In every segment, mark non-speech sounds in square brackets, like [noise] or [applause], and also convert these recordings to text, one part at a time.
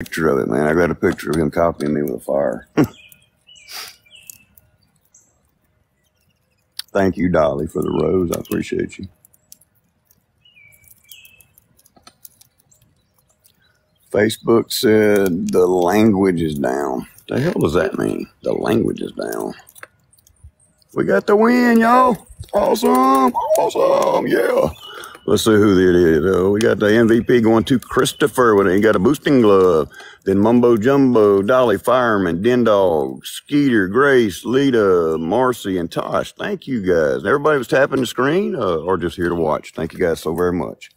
picture of it, man. I got a picture of him copying me with a fire. [laughs] Thank you, Dolly, for the rose. I appreciate you. Facebook said the language is down. The hell does that mean? The language is down. We got the win, y'all. Awesome. Awesome. Yeah. Let's see who it is. Uh, we got the MVP going to Christopher. When he got a boosting glove. Then Mumbo Jumbo, Dolly Fireman, Den Dog, Skeeter, Grace, Lita, Marcy, and Tosh. Thank you guys. Everybody was tapping the screen uh, or just here to watch. Thank you guys so very much.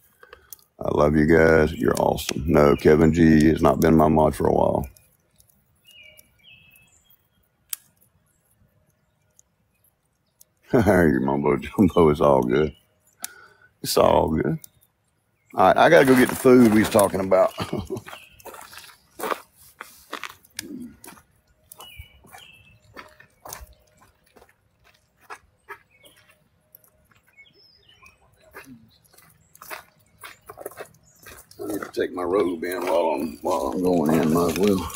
I love you guys. You're awesome. No, Kevin G has not been my mod for a while. [laughs] Your mumbo jumbo is all good. It's all good. All right, I gotta go get the food we was talking about. [laughs] I need to take my robe in while I'm while I'm going in. Might as well.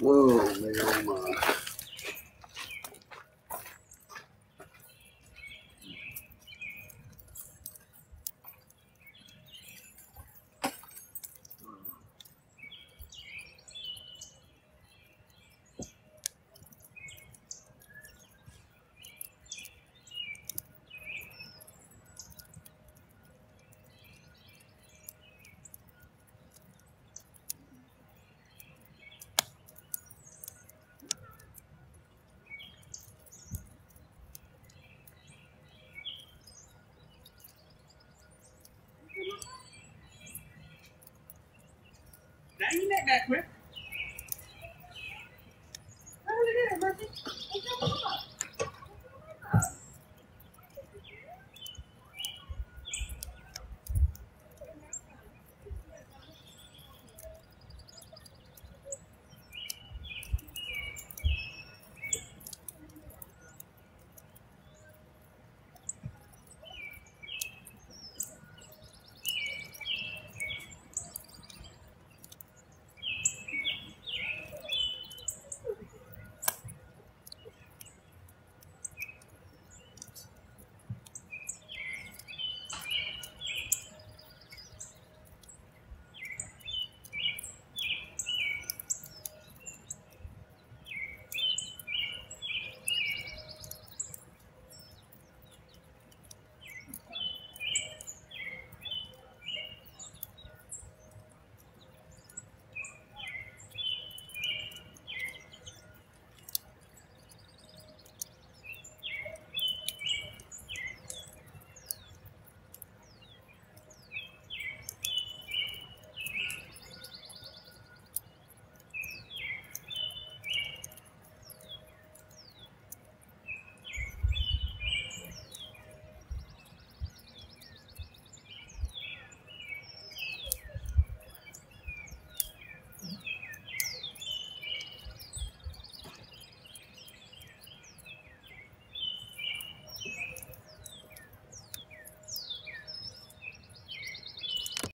Whoa, man, oh my. Now you make that quick.